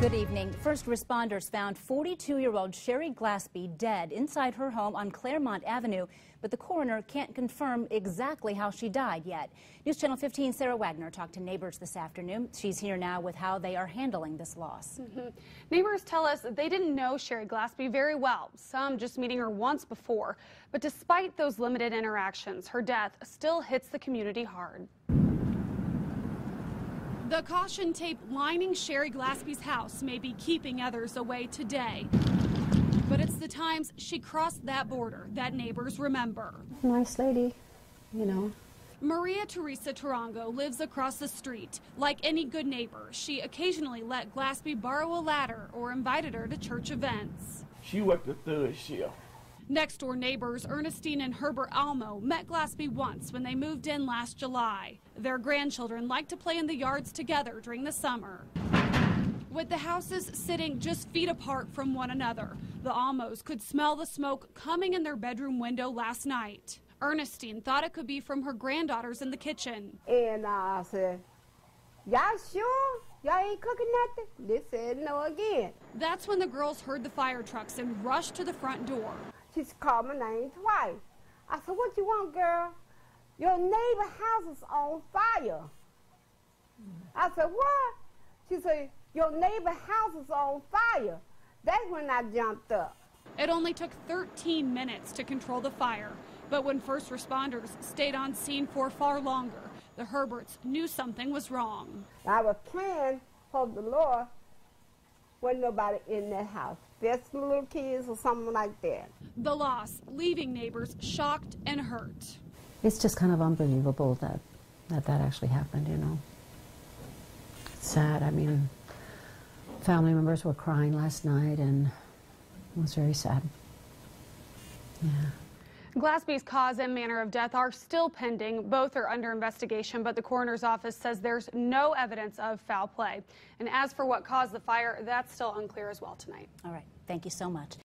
Good evening. First responders found 42-year-old Sherry Glaspie dead inside her home on Claremont Avenue, but the coroner can't confirm exactly how she died yet. News Channel 15 Sara Wagner talked to neighbors this afternoon. She's here now with how they are handling this loss. Mm -hmm. Neighbors tell us they didn't know Sherry Glaspie very well, some just meeting her once before. But despite those limited interactions, her death still hits the community hard. The caution tape lining Sherry Glaspie's house may be keeping others away today. But it's the times she crossed that border that neighbors remember. Nice lady, you know. Maria Teresa Tarango lives across the street. Like any good neighbor, she occasionally let Glaspie borrow a ladder or invited her to church events. She worked the third shift. Next door neighbors Ernestine and Herbert Almo met Glaspie once when they moved in last July. Their grandchildren like to play in the yards together during the summer. With the houses sitting just feet apart from one another, the Almos could smell the smoke coming in their bedroom window last night. Ernestine thought it could be from her granddaughters in the kitchen. And I said, Y'all sure? Y'all ain't cooking nothing? They said no again. That's when the girls heard the fire trucks and rushed to the front door. She's called my name twice. I said, what you want, girl? Your neighbor house is on fire. I said, what? She said, your neighbor house is on fire. That's when I jumped up. It only took 13 minutes to control the fire, but when first responders stayed on scene for far longer, the Herberts knew something was wrong. I was praying, for the Lord, wasn't nobody in that house. There's some little kids or something like that. The loss, leaving neighbors shocked and hurt. It's just kind of unbelievable that that, that actually happened, you know. It's sad. I mean, family members were crying last night and it was very sad. Yeah. Glaspie's cause and manner of death are still pending. Both are under investigation, but the coroner's office says there's no evidence of foul play. And as for what caused the fire, that's still unclear as well tonight. All right. Thank you so much.